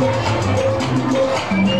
Música